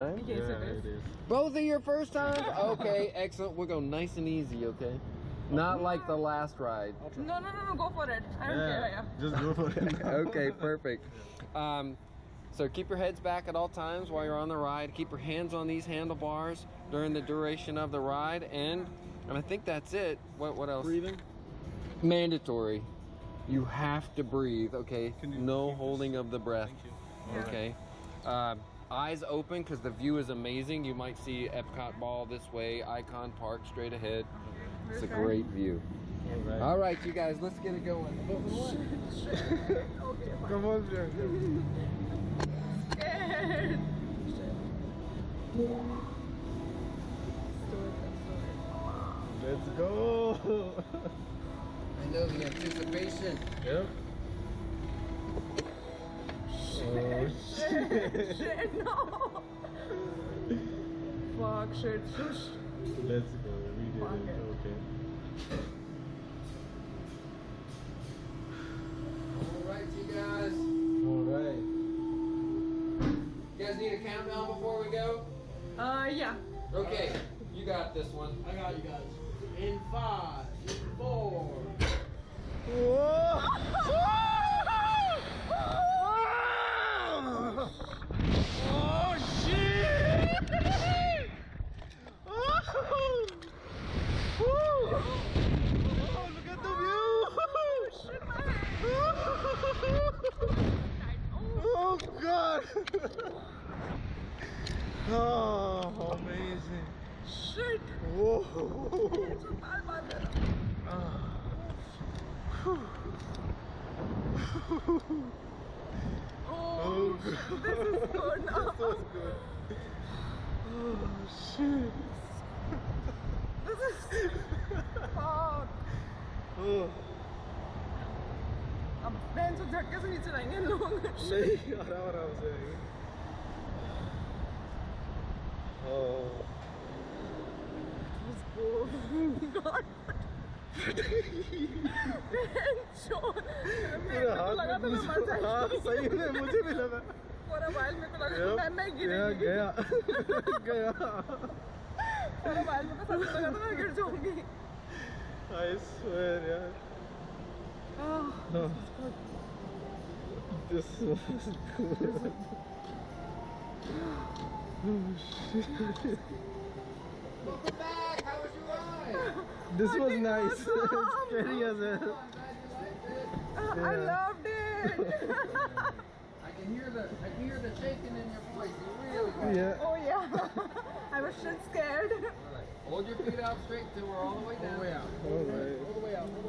Yes, Yeah, it it is. is. Both of your first times? Okay, excellent. We'll go nice and easy, okay? Not like the last ride. No, no, no, no, go for it. I don't care. Yeah. Just go for it. okay, perfect. Um, so keep your heads back at all times while you're on the ride. Keep your hands on these handlebars during the duration of the ride, and and I think that's it. What what else? Breathing. Mandatory. You have to breathe. Okay. Can you no keep this? holding of the breath. Thank you. Yeah. Okay. Um, eyes open because the view is amazing. You might see Epcot Ball this way, Icon Park straight ahead. It's a great view. All right. All right, you guys, let's get it going. Come on, Priyanka. Scared. Let's go. I know the anticipation. yep. Shit. Shit, no. Fuck, shit, shush. Let's go. We did Fuck it. it. Okay. All right, you guys. All right. You guys need a countdown before we go? Uh, yeah. Okay, you got this one. I got you guys. In five, four. Oh shit! Oh! Oh, look at the view! Oh god! Oh, amazing! Shit. Whoa! Bad, bad, bad. Oh, Oh, God. this is good now. This was good. Oh shit! This is. Fuck. Oh, अब बहन से झटके से नीचे रहेंगे लोग नहीं आराम आराम से आएंगे जाएगी सही में मुझे भी लगा पूरा वाइल मेरे को लगा Yep. मैं मैं गया गिरेगी गया गया पूरा वाइल मेरे को सच में लगा था मैं गिर जाऊंगी I swear यार आह, Oh. This was good. Oh shit. Welcome back. How was your ride? This was nice. it it's awesome. scary as hell. I loved it I can hear the I can hear the shaking in your voice. You really got. Yeah. oh yeah I was shit scared All right. Hold your feet out straight till we're all the way down. All the way out. Alright. All the way out. All the